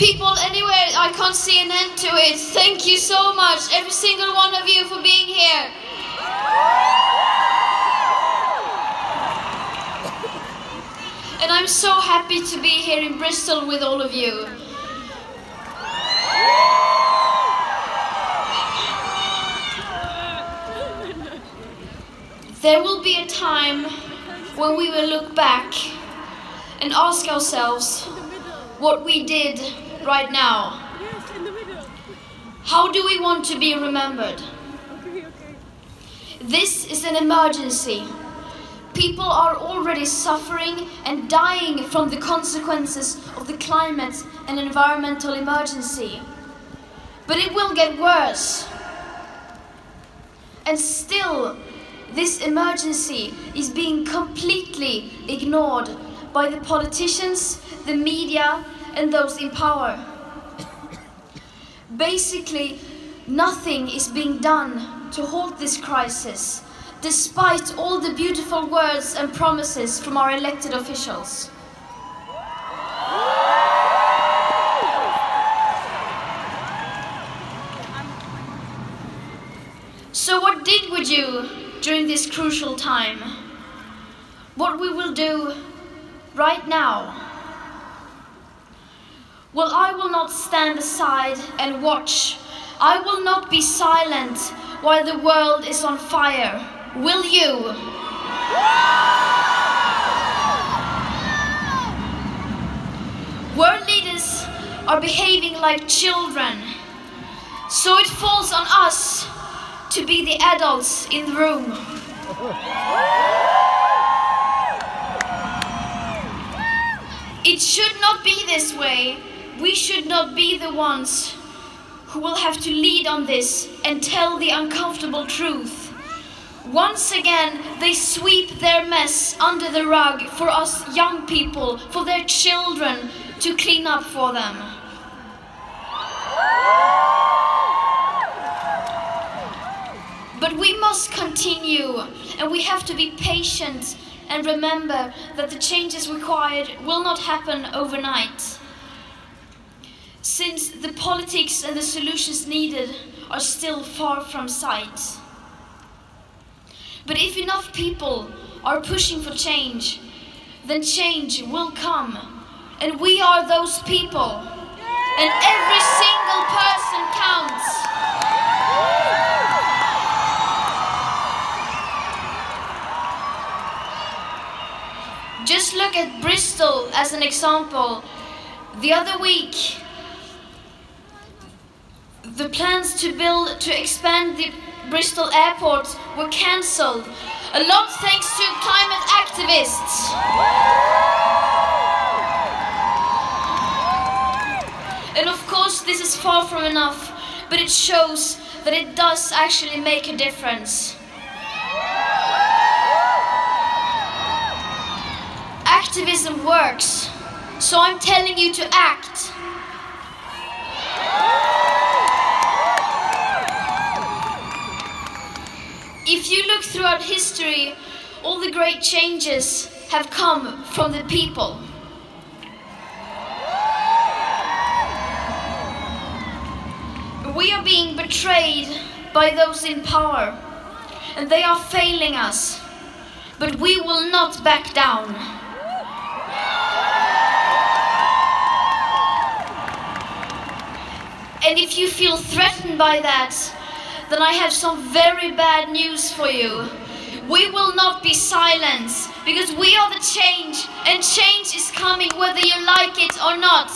People anywhere, I can't see an end to it. Thank you so much, every single one of you, for being here. And I'm so happy to be here in Bristol with all of you. There will be a time when we will look back and ask ourselves what we did right now. How do we want to be remembered? This is an emergency. People are already suffering and dying from the consequences of the climate and environmental emergency. But it will get worse. And still, this emergency is being completely ignored by the politicians, the media, and those in power. Basically, nothing is being done to halt this crisis, despite all the beautiful words and promises from our elected officials. So what did we do during this crucial time? What we will do right now? Well, I will not stand aside and watch. I will not be silent while the world is on fire. Will you? World leaders are behaving like children. So it falls on us to be the adults in the room. It should not be this way. We should not be the ones who will have to lead on this and tell the uncomfortable truth. Once again, they sweep their mess under the rug for us young people, for their children to clean up for them. But we must continue and we have to be patient and remember that the changes required will not happen overnight. Since the politics and the solutions needed are still far from sight. But if enough people are pushing for change, then change will come. And we are those people. And every single person counts. Just look at Bristol as an example. The other week, the plans to build, to expand the Bristol airport were cancelled. A lot thanks to climate activists. And of course, this is far from enough, but it shows that it does actually make a difference. Activism works, so I'm telling you to act. If you look throughout history, all the great changes have come from the people. We are being betrayed by those in power, and they are failing us. But we will not back down. And if you feel threatened by that, then I have some very bad news for you. We will not be silent because we are the change and change is coming whether you like it or not.